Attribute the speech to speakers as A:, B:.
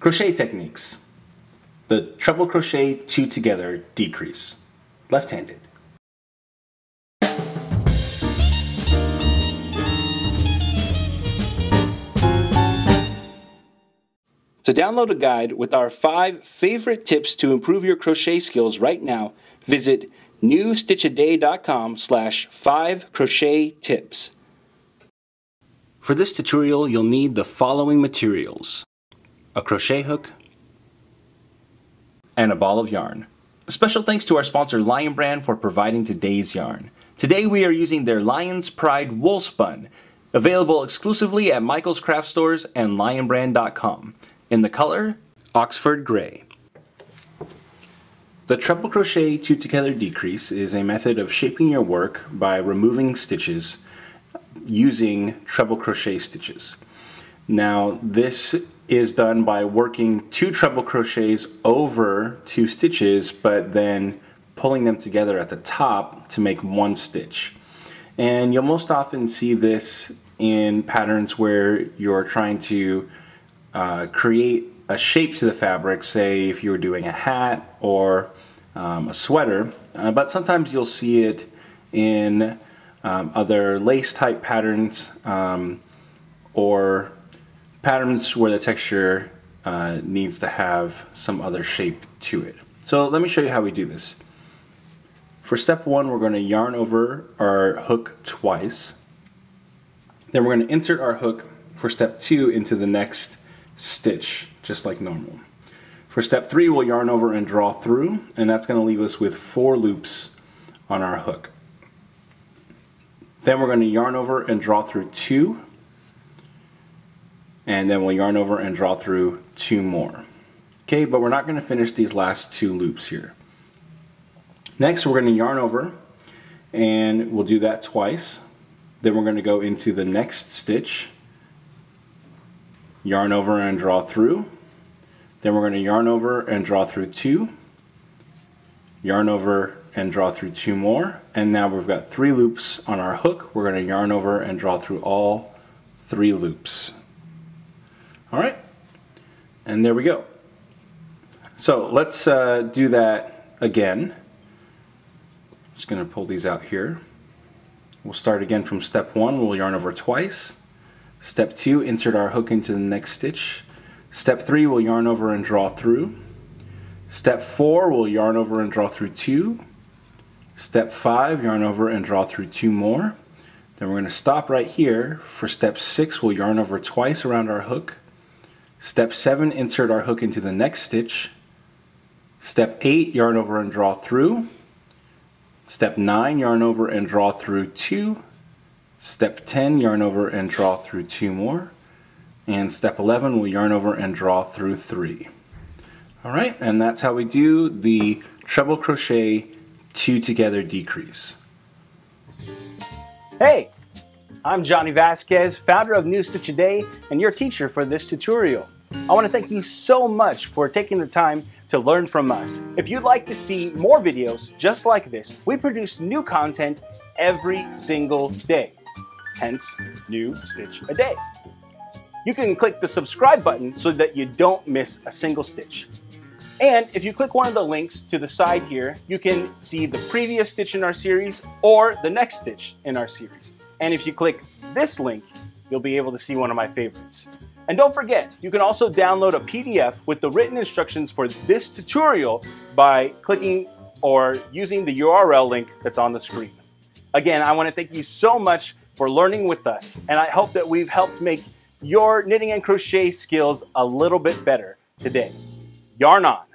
A: Crochet techniques. The treble crochet two together decrease. Left-handed. To download a guide with our five favorite tips to improve your crochet skills right now, visit newstitchaday.com slash 5 crochet tips. For this tutorial, you'll need the following materials. A crochet hook and a ball of yarn. Special thanks to our sponsor Lion Brand for providing today's yarn. Today we are using their Lion's Pride Woolspun, available exclusively at Michael's Craft Stores and lionbrand.com, in the color Oxford Gray. The treble crochet two together decrease is a method of shaping your work by removing stitches using treble crochet stitches. Now this is done by working two treble crochets over two stitches but then pulling them together at the top to make one stitch. And you'll most often see this in patterns where you're trying to uh, create a shape to the fabric, say if you were doing a hat or um, a sweater, uh, but sometimes you'll see it in um, other lace type patterns um, or patterns where the texture uh, needs to have some other shape to it. So let me show you how we do this. For step one, we're going to yarn over our hook twice. Then we're going to insert our hook for step two into the next stitch, just like normal. For step three, we'll yarn over and draw through, and that's going to leave us with four loops on our hook. Then we're going to yarn over and draw through two, and then we'll yarn over and draw through two more. Okay, but we're not going to finish these last two loops here. Next, we're going to yarn over, and we'll do that twice. Then we're going to go into the next stitch, yarn over and draw through, then we're going to yarn over and draw through two, yarn over and draw through two more, and now we've got three loops on our hook. We're going to yarn over and draw through all three loops. All right, and there we go. So let's uh, do that again. Just to pull these out here. We'll start again from step one. We'll yarn over twice. Step two, insert our hook into the next stitch. Step three, we'll yarn over and draw through. Step four, we'll yarn over and draw through two. Step five, yarn over and draw through two more. Then we're to stop right here. For step six, we'll yarn over twice around our hook. Step seven, insert our hook into the next stitch. Step eight, yarn over and draw through. Step nine, yarn over and draw through two. Step 10, yarn over and draw through two more. And step 11, we'll yarn over and draw through three. All right, and that's how we do the treble crochet two together decrease.
B: Hey, I'm Johnny Vasquez, founder of New Stitch a Day and your teacher for this tutorial. I want to thank you so much for taking the time to learn from us. If you'd like to see more videos just like this, we produce new content every single day. Hence, New Stitch a Day you can click the subscribe button so that you don't miss a single stitch. And if you click one of the links to the side here, you can see the previous stitch in our series or the next stitch in our series. And if you click this link, you'll be able to see one of my favorites. And don't forget, you can also download a PDF with the written instructions for this tutorial by clicking or using the URL link that's on the screen. Again, I want to thank you so much for learning with us, and I hope that we've helped make your knitting and crochet skills a little bit better today. Yarn on!